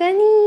Penny